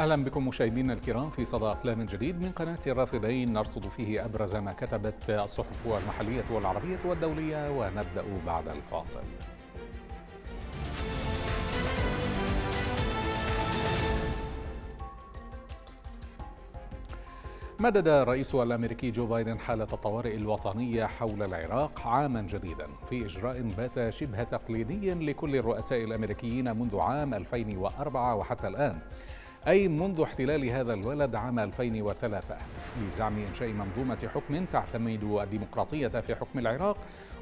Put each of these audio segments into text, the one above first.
أهلا بكم مشاهدينا الكرام في صدى أقلام جديد من قناة الرافدين. نرصد فيه أبرز ما كتبت الصحف المحلية والعربية والدولية ونبدأ بعد الفاصل. مدد الرئيس الأمريكي جو بايدن حالة الطوارئ الوطنية حول العراق عاما جديدا في إجراء بات شبه تقليدي لكل الرؤساء الأمريكيين منذ عام 2004 وحتى الآن. أي منذ احتلال هذا البلد عام 2003 لزعم إنشاء منظومة حكم تعتمد الديمقراطية في حكم العراق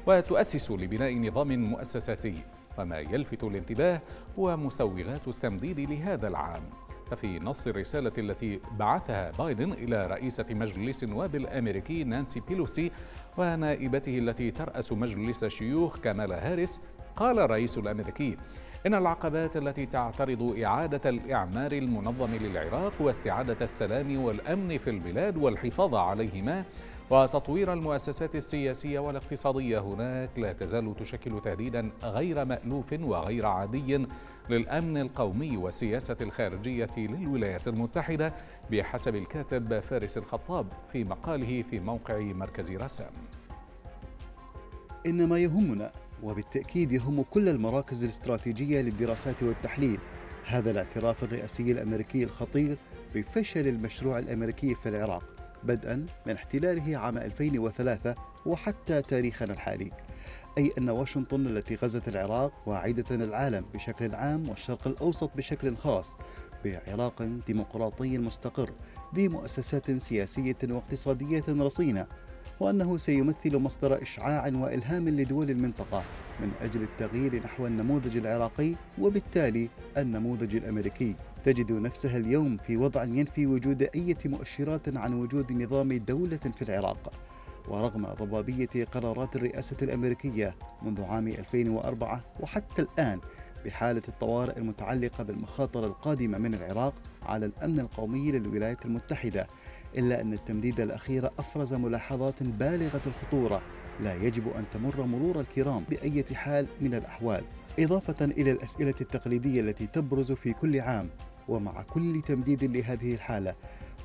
وتؤسس لبناء نظام مؤسساتي. وما يلفت الانتباه هو مسوغات التمديد لهذا العام. ففي نص الرسالة التي بعثها بايدن إلى رئيسة مجلس النواب الأمريكي نانسي بيلوسي ونائبته التي ترأس مجلس الشيوخ كامالا هاريس قال الرئيس الأمريكي إن العقبات التي تعترض إعادة الإعمار المنظم للعراق واستعادة السلام والأمن في البلاد والحفاظ عليهما وتطوير المؤسسات السياسية والاقتصادية هناك لا تزال تشكل تهديدا غير مألوف وغير عادي للأمن القومي والسياسة الخارجية للولايات المتحدة بحسب الكاتب فارس الخطاب في مقاله في موقع مركز رسام. إن ما يهمنا وبالتأكيد يهم كل المراكز الاستراتيجية للدراسات والتحليل. هذا الاعتراف الرئاسي الأمريكي الخطير بفشل المشروع الأمريكي في العراق بدءا من احتلاله عام 2003 وحتى تاريخنا الحالي. أي أن واشنطن التي غزت العراق واعدة العالم بشكل عام والشرق الأوسط بشكل خاص بعراق ديمقراطي مستقر ذي مؤسسات سياسية واقتصادية رصينة وأنه سيمثل مصدر إشعاع وإلهام لدول المنطقة من أجل التغيير نحو النموذج العراقي وبالتالي النموذج الأمريكي. تجد نفسها اليوم في وضع ينفي وجود أي مؤشرات عن وجود نظام دولة في العراق. ورغم ضبابية قرارات الرئاسة الأمريكية منذ عام 2004 وحتى الآن بحالة الطوارئ المتعلقة بالمخاطر القادمة من العراق على الأمن القومي للولايات المتحدة إلا أن التمديد الأخير أفرز ملاحظات بالغة الخطورة. لا يجب أن تمر مرور الكرام بأية حال من الأحوال إضافة إلى الأسئلة التقليدية التي تبرز في كل عام ومع كل تمديد لهذه الحالة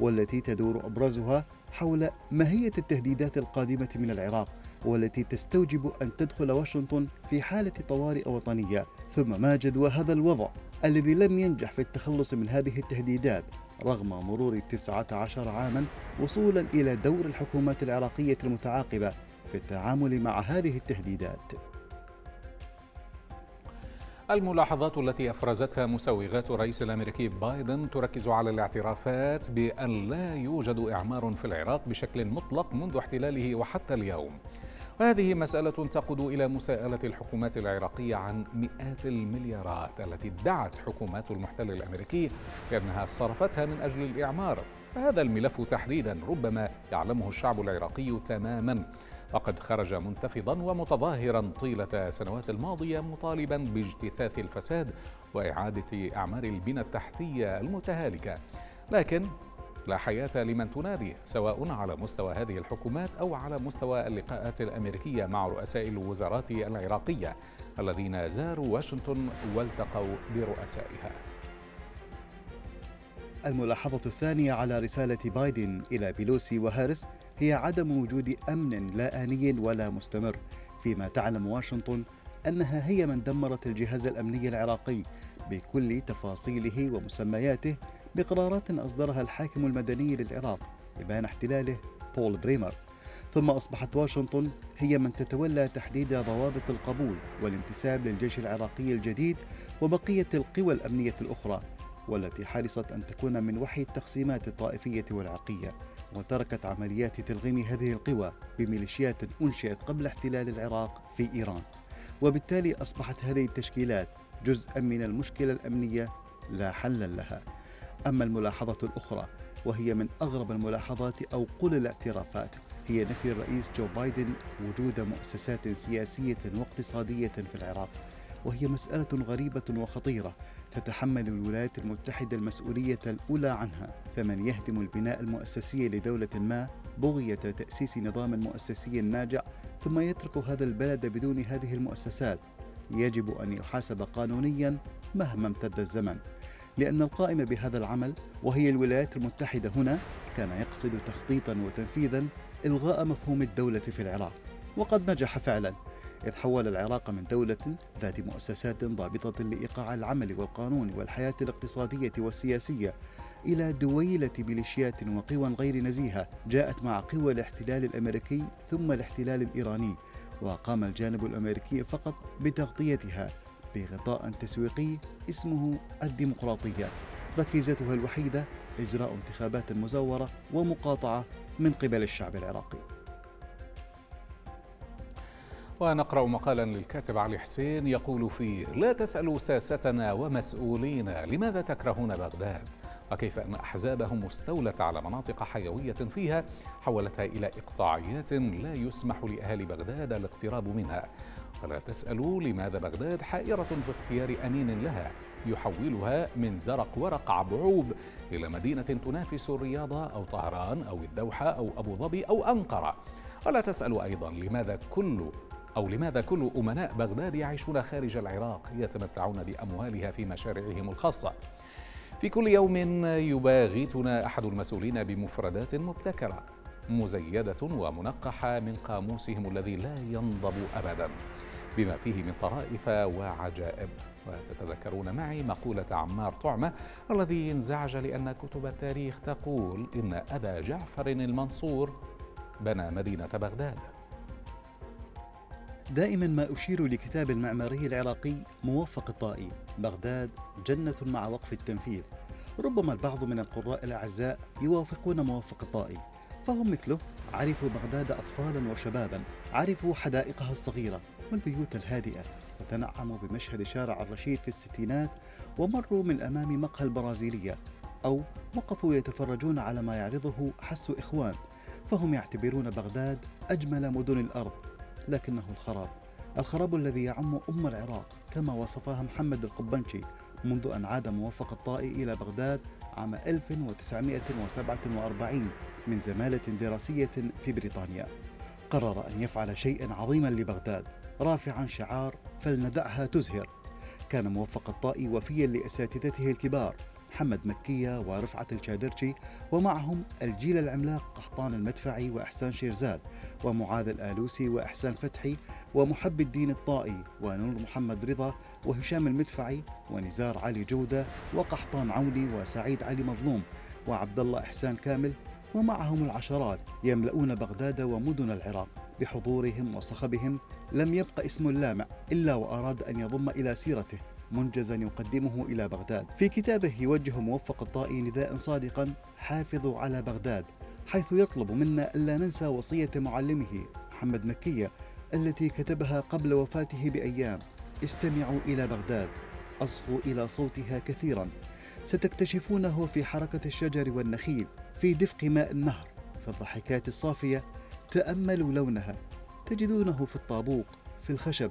والتي تدور أبرزها حول ماهية التهديدات القادمة من العراق والتي تستوجب أن تدخل واشنطن في حالة طوارئ وطنية. ثم ما جدوى هذا الوضع الذي لم ينجح في التخلص من هذه التهديدات؟ رغم مرور 19 عاما وصولا إلى دور الحكومات العراقية المتعاقبة في التعامل مع هذه التهديدات. الملاحظات التي أفرزتها مسوغات الرئيس الأمريكي بايدن تركز على الاعترافات بأن لا يوجد إعمار في العراق بشكل مطلق منذ احتلاله وحتى اليوم. وهذه مسألة تقود إلى مساءلة الحكومات العراقية عن مئات المليارات التي ادعت حكومات المحتل الأمريكي بأنها صرفتها من أجل الإعمار. فهذا الملف تحديدا ربما يعلمه الشعب العراقي تماما. وقد خرج منتفضا ومتظاهرا طيلة سنوات الماضية مطالبا باجتثاث الفساد وإعادة أعمار البنى التحتية المتهالكة. لكن لا حياة لمن تنادي سواء على مستوى هذه الحكومات أو على مستوى اللقاءات الأمريكية مع رؤساء الوزارات العراقية الذين زاروا واشنطن والتقوا برؤسائها. الملاحظة الثانية على رسالة بايدن إلى بيلوسي وهارس هي عدم وجود أمن لا آني ولا مستمر فيما تعلم واشنطن أنها هي من دمرت الجهاز الأمني العراقي بكل تفاصيله ومسمياته بقرارات أصدرها الحاكم المدني للعراق إبان احتلاله بول بريمر. ثم أصبحت واشنطن هي من تتولى تحديد ضوابط القبول والانتساب للجيش العراقي الجديد وبقية القوى الأمنية الأخرى والتي حرصت أن تكون من وحي التقسيمات الطائفية والعرقية وتركت عمليات تلغيم هذه القوى بميليشيات أنشئت قبل احتلال العراق في إيران. وبالتالي أصبحت هذه التشكيلات جزءا من المشكلة الأمنية لا حلا لها. أما الملاحظة الأخرى وهي من أغرب الملاحظات أو قل الاعترافات هي نفي الرئيس جو بايدن وجود مؤسسات سياسية واقتصادية في العراق. وهي مسألة غريبة وخطيرة تتحمل الولايات المتحدة المسؤولية الأولى عنها فمن يهدم البناء المؤسسي لدولة ما بغية تأسيس نظام مؤسسي ناجع ثم يترك هذا البلد بدون هذه المؤسسات يجب أن يحاسب قانونيا مهما امتد الزمن. لأن القائم بهذا العمل وهي الولايات المتحدة هنا كان يقصد تخطيطا وتنفيذا إلغاء مفهوم الدولة في العراق وقد نجح فعلا إذ حول العراق من دولة ذات مؤسسات ضابطة لإيقاع العمل والقانون والحياة الاقتصادية والسياسية إلى دويلة ميليشيات وقوى غير نزيهة جاءت مع قوى الاحتلال الأمريكي ثم الاحتلال الإيراني وقام الجانب الأمريكي فقط بتغطيتها. بغطاء تسويقي اسمه الديمقراطية. ركيزتها الوحيدة إجراء انتخابات مزورة ومقاطعة من قبل الشعب العراقي. ونقرأ مقالا للكاتب علي حسين يقول فيه لا تسألوا ساستنا ومسؤولينا لماذا تكرهون بغداد؟ وكيف أن أحزابهم استولت على مناطق حيوية فيها؟ حولتها إلى إقطاعيات لا يسمح لأهالي بغداد الاقتراب منها. ولا تسألوا لماذا بغداد حائرة في اختيار أمين لها يحولها من زرق ورق عبعوب إلى مدينة تنافس الرياض أو طهران أو الدوحة أو أبو ظبي أو أنقرة. ولا تسألوا أيضا لماذا كل أو لماذا كل أمناء بغداد يعيشون خارج العراق يتمتعون بأموالها في مشاريعهم الخاصة؟ في كل يوم يباغتنا أحد المسؤولين بمفردات مبتكرة. مزيدة ومنقحة من قاموسهم الذي لا ينضب أبدا بما فيه من طرائف وعجائب. وتتذكرون معي مقولة عمار طعمة الذي انزعج لأن كتب التاريخ تقول إن أبا جعفر المنصور بنى مدينة بغداد. دائما ما أشير لكتاب المعماري العراقي موفق الطائي بغداد جنة مع وقف التنفيذ. ربما البعض من القراء الأعزاء يوافقون موفق الطائي. فهم مثله. عرفوا بغداد أطفالا وشبابا. عرفوا حدائقها الصغيرة والبيوت الهادئة. وتنعموا بمشهد شارع الرشيد في الستينات. ومروا من أمام مقهى البرازيلية. أو وقفوا يتفرجون على ما يعرضه حس إخوان. فهم يعتبرون بغداد أجمل مدن الأرض. لكنه الخراب. الخراب الذي يعم أم العراق. كما وصفها محمد القبنشي. منذ أن عاد موفق الطائي إلى بغداد عام 1947 من زمالة دراسية في بريطانيا. قرر أن يفعل شيئا عظيما لبغداد رافعا شعار فلندعها تزهر. كان موفق الطائي وفيا لأساتذته الكبار محمد مكية ورفعة الشادرشي ومعهم الجيل العملاق قحطان المدفعي وإحسان شيرزاد ومعاذ الآلوسي وإحسان فتحي ومحب الدين الطائي ونور محمد رضا وهشام المدفعي ونزار علي جودة وقحطان عوني وسعيد علي مظلوم وعبد الله إحسان كامل ومعهم العشرات يملؤون بغداد ومدن العراق بحضورهم وصخبهم. لم يبق اسم لامع إلا وأراد أن يضم إلى سيرته منجزا يقدمه إلى بغداد. في كتابه يوجه موفق الطائي نداء صادقا حافظوا على بغداد حيث يطلب منا ألا ننسى وصية معلمه محمد مكية التي كتبها قبل وفاته بأيام. استمعوا إلى بغداد. أصغوا إلى صوتها كثيرا. ستكتشفونه في حركة الشجر والنخيل في دفق ماء النهر. في الضحكات الصافية تأملوا لونها. تجدونه في الطابوق في الخشب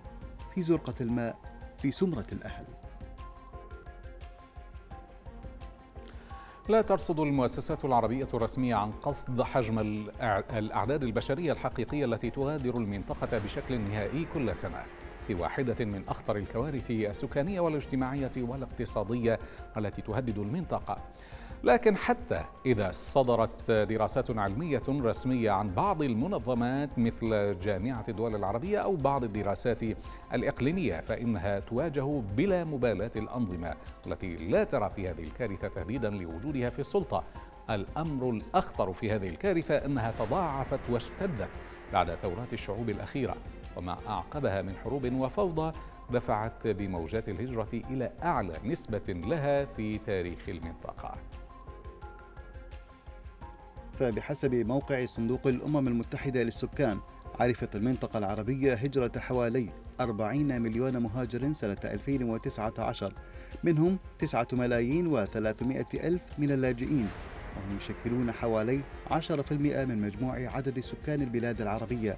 في زرقة الماء في سمرة الأهل. لا ترصد المؤسسات العربية الرسمية عن قصد حجم الأعداد البشرية الحقيقية التي تغادر المنطقة بشكل نهائي كل سنة. واحدة من أخطر الكوارث السكانية والاجتماعية والاقتصادية التي تهدد المنطقة. لكن حتى إذا صدرت دراسات علمية رسمية عن بعض المنظمات مثل جامعة الدول العربية أو بعض الدراسات الإقليمية فإنها تواجه بلا مبالاة الأنظمة التي لا ترى في هذه الكارثة تهديدا لوجودها في السلطة. الأمر الأخطر في هذه الكارثة أنها تضاعفت واشتدت بعد ثورات الشعوب الأخيرة. وما أعقبها من حروب وفوضى دفعت بموجات الهجرة إلى أعلى نسبة لها في تاريخ المنطقة. فبحسب موقع صندوق الأمم المتحدة للسكان عرفت المنطقة العربية هجرة حوالي 40 مليون مهاجر سنة 2019 منهم 9 ملايين و300 ألف من اللاجئين وهم يشكلون حوالي 10% من مجموع عدد سكان البلاد العربية.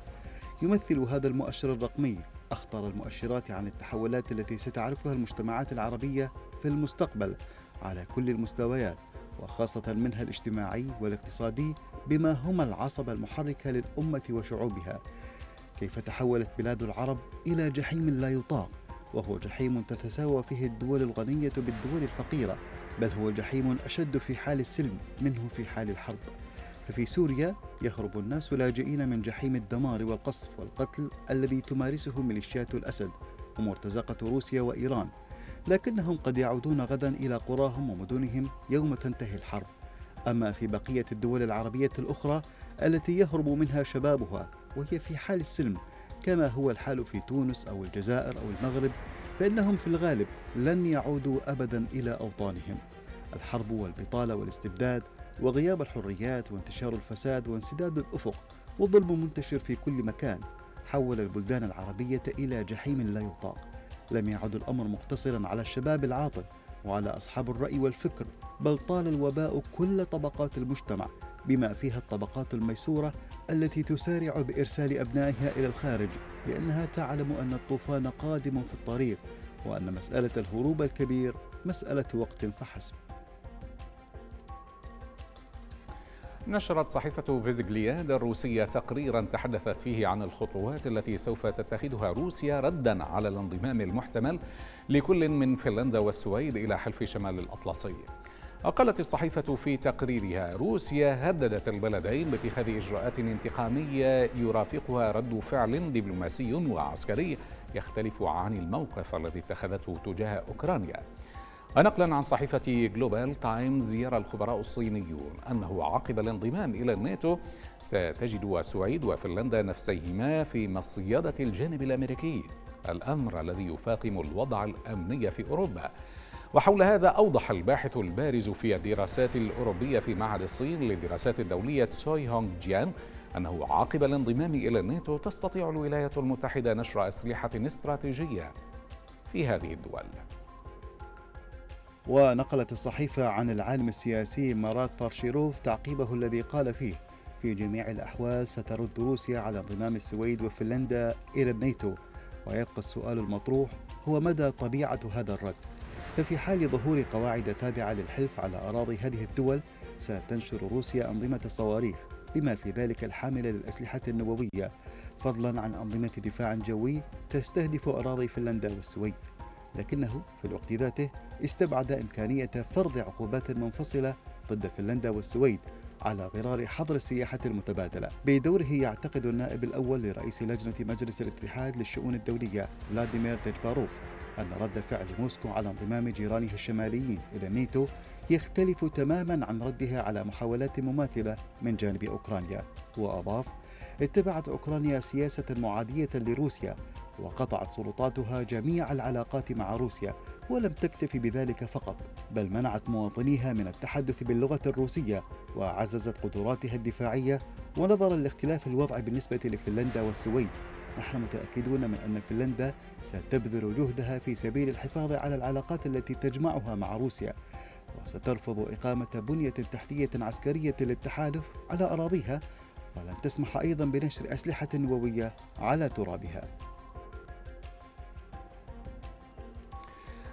يمثل هذا المؤشر الرقمي أخطر المؤشرات عن التحولات التي ستعرفها المجتمعات العربية في المستقبل على كل المستويات وخاصة منها الاجتماعي والاقتصادي بما هما العصب المحركة للأمة وشعوبها. كيف تحولت بلاد العرب إلى جحيم لا يطاق؟ وهو جحيم تتساوى فيه الدول الغنية بالدول الفقيرة بل هو جحيم أشد في حال السلم منه في حال الحرب. ففي سوريا يهرب الناس لاجئين من جحيم الدمار والقصف والقتل الذي تمارسه ميليشيات الأسد ومرتزقة روسيا وإيران. لكنهم قد يعودون غدا إلى قراهم ومدنهم يوم تنتهي الحرب. أما في بقية الدول العربية الأخرى التي يهرب منها شبابها وهي في حال السلم كما هو الحال في تونس أو الجزائر أو المغرب فإنهم في الغالب لن يعودوا أبدا إلى أوطانهم. الحرب والبطالة والاستبداد وغياب الحريات وانتشار الفساد وانسداد الأفق والظلم منتشر في كل مكان حول البلدان العربية إلى جحيم لا يطاق. لم يعد الأمر مقتصرا على الشباب العاطل وعلى أصحاب الرأي والفكر بل طال الوباء كل طبقات المجتمع بما فيها الطبقات الميسورة التي تسارع بإرسال أبنائها إلى الخارج لأنها تعلم أن الطوفان قادم في الطريق وأن مسألة الهروب الكبير مسألة وقت فحسب. نشرت صحيفة فيزغلياد الروسية تقريرا تحدثت فيه عن الخطوات التي سوف تتخذها روسيا ردا على الانضمام المحتمل لكل من فنلندا والسويد إلى حلف شمال الأطلسي. قالت الصحيفة في تقريرها روسيا هددت البلدين باتخاذ إجراءات انتقامية يرافقها رد فعل دبلوماسي وعسكري يختلف عن الموقف الذي اتخذته تجاه أوكرانيا. ونقلا عن صحيفة جلوبال تايمز يرى الخبراء الصينيون أنه عقب الانضمام إلى الناتو ستجد السويد وفنلندا نفسيهما في مصيدة الجانب الأمريكي الأمر الذي يفاقم الوضع الأمني في أوروبا. وحول هذا أوضح الباحث البارز في الدراسات الأوروبية في معهد الصين للدراسات الدولية سوي هونغ جيان أنه عقب الانضمام إلى الناتو تستطيع الولايات المتحدة نشر أسلحة استراتيجية في هذه الدول. ونقلت الصحيفة عن العالم السياسي مرات بارشيروف تعقيبه الذي قال فيه في جميع الأحوال سترد روسيا على انضمام السويد وفنلندا إلى الناتو. ويبقى السؤال المطروح هو مدى طبيعة هذا الرد؟ ففي حال ظهور قواعد تابعة للحلف على أراضي هذه الدول ستنشر روسيا أنظمة صواريخ بما في ذلك الحاملة للأسلحة النووية. فضلا عن أنظمة دفاع جوي تستهدف أراضي فنلندا والسويد. لكنه في الوقت ذاته استبعد إمكانية فرض عقوبات منفصلة ضد فنلندا والسويد على غرار حظر السياحة المتبادلة. بدوره يعتقد النائب الأول لرئيس لجنة مجلس الاتحاد للشؤون الدولية فلاديمير ديجباروف أن رد فعل موسكو على انضمام جيرانها الشماليين إلى الناتو يختلف تماما عن ردها على محاولات مماثلة من جانب أوكرانيا. وأضاف اتبعت أوكرانيا سياسة معادية لروسيا وقطعت سلطاتها جميع العلاقات مع روسيا ولم تكتف بذلك فقط بل منعت مواطنيها من التحدث باللغة الروسية وعززت قدراتها الدفاعية ونظرا لاختلاف الوضع بالنسبة لفنلندا والسويد. نحن متأكدون من أن فنلندا ستبذل جهدها في سبيل الحفاظ على العلاقات التي تجمعها مع روسيا وسترفض إقامة بنية تحتية عسكرية للتحالف على أراضيها ولن تسمح أيضا بنشر أسلحة نووية على ترابها.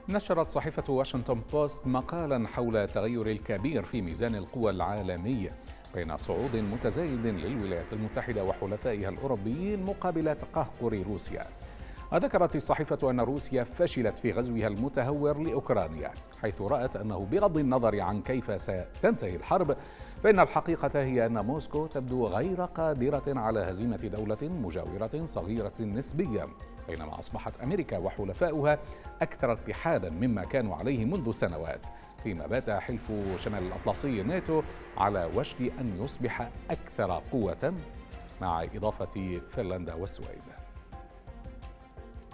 نشرت صحيفة واشنطن بوست مقالا حول التغير الكبير في ميزان القوى العالمية بين صعود متزايد للولايات المتحدة وحلفائها الأوروبيين مقابل تقهقر روسيا. وذكرت الصحيفة أن روسيا فشلت في غزوها المتهور لأوكرانيا حيث رأت أنه بغض النظر عن كيف ستنتهي الحرب فإن الحقيقة هي أن موسكو تبدو غير قادرة على هزيمة دولة مجاورة صغيرة نسبيا بينما أصبحت أمريكا وحلفاؤها أكثر اتحادا مما كانوا عليه منذ سنوات فيما بات حلف شمال الأطلسي ناتو على وشك أن يصبح أكثر قوة مع إضافة فنلندا والسويد.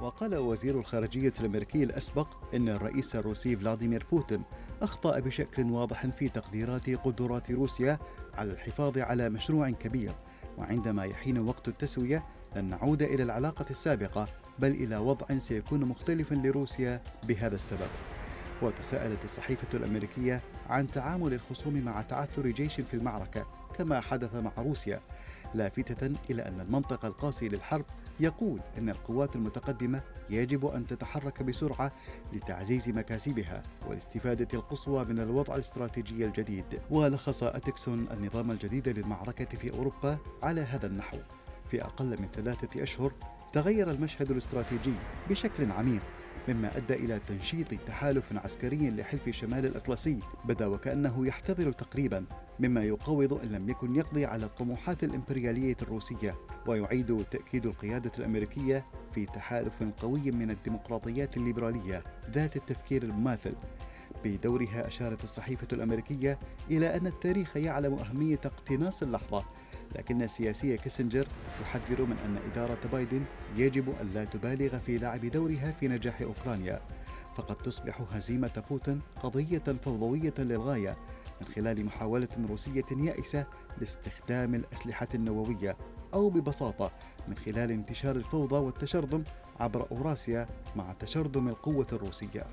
وقال وزير الخارجية الأمريكي الأسبق إن الرئيس الروسي فلاديمير بوتين أخطأ بشكل واضح في تقديرات قدرات روسيا على الحفاظ على مشروع كبير وعندما يحين وقت التسوية لن نعود إلى العلاقة السابقة بل إلى وضع سيكون مختلفا لروسيا بهذا السبب. وتساءلت الصحيفة الأمريكية عن تعامل الخصوم مع تعثر جيش في المعركة كما حدث مع روسيا لافتة إلى أن المنطق القاسي للحرب يقول أن القوات المتقدمة يجب أن تتحرك بسرعة لتعزيز مكاسبها والاستفادة القصوى من الوضع الاستراتيجي الجديد. ولخص أتكسون النظام الجديد للمعركة في أوروبا على هذا النحو. في أقل من ثلاثة أشهر تغير المشهد الاستراتيجي بشكل عميق. مما أدى إلى تنشيط تحالف عسكري لحلف شمال الأطلسي بدا وكأنه يحتضر تقريبا مما يقوض إن لم يكن يقضي على الطموحات الإمبريالية الروسية ويعيد تأكيد القيادة الأمريكية في تحالف قوي من الديمقراطيات الليبرالية ذات التفكير المماثل. بدورها أشارت الصحيفة الأمريكية إلى أن التاريخ يعلم أهمية اقتناص اللحظة لكن سياسي كيسنجر يحذر من أن إدارة بايدن يجب أن لا تبالغ في لعب دورها في نجاح أوكرانيا فقد تصبح هزيمة بوتين قضية فوضوية للغاية من خلال محاولة روسية يائسة لاستخدام الأسلحة النووية أو ببساطة من خلال انتشار الفوضى والتشرذم عبر أوراسيا مع تشرذم القوة الروسية.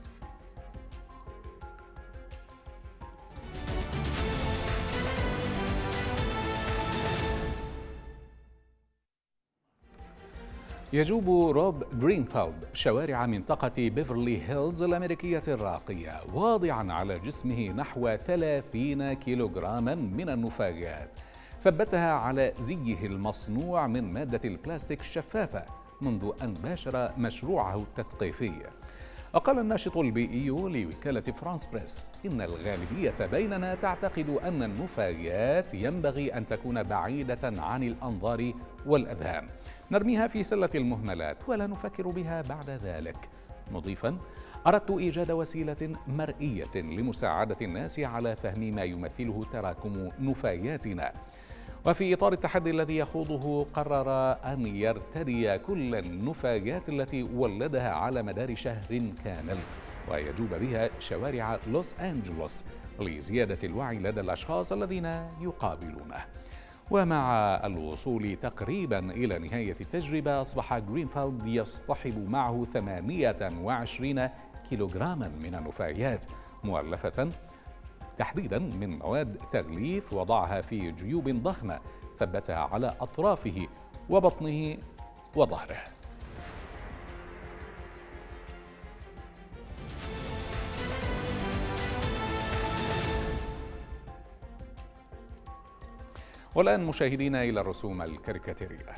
يجوب روب جرينفيلد شوارع منطقة بيفرلي هيلز الأمريكية الراقية واضعا على جسمه نحو 30 كيلوغراما من النفايات ثبتها على زيه المصنوع من مادة البلاستيك الشفافة منذ أن باشر مشروعه التثقيفي. وقال الناشط البيئي لوكالة فرانس بريس إن الغالبية بيننا تعتقد أن النفايات ينبغي أن تكون بعيدة عن الأنظار والأذهان. نرميها في سلة المهملات ولا نفكر بها بعد ذلك. مضيفا أردت إيجاد وسيلة مرئية لمساعدة الناس على فهم ما يمثله تراكم نفاياتنا. وفي إطار التحدي الذي يخوضه قرر أن يرتدي كل النفايات التي ولدها على مدار شهر كامل ويجوب بها شوارع لوس أنجلوس لزيادة الوعي لدى الأشخاص الذين يقابلونه. ومع الوصول تقريبا إلى نهاية التجربة أصبح جرينفيلد يصطحب معه 28 كيلوغراما من النفايات مؤلفة تحديدا من مواد تغليف وضعها في جيوب ضخمة ثبتها على أطرافه وبطنه وظهره. والآن مشاهدينا إلى الرسوم الكاريكاتيرية.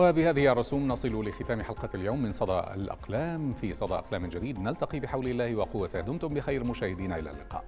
وبهذه الرسوم نصل لختام حلقة اليوم من صدى الأقلام. في صدى أقلام جديد نلتقي بحول الله وقوته. دمتم بخير مشاهدينا إلى اللقاء.